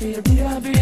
feel, be a, be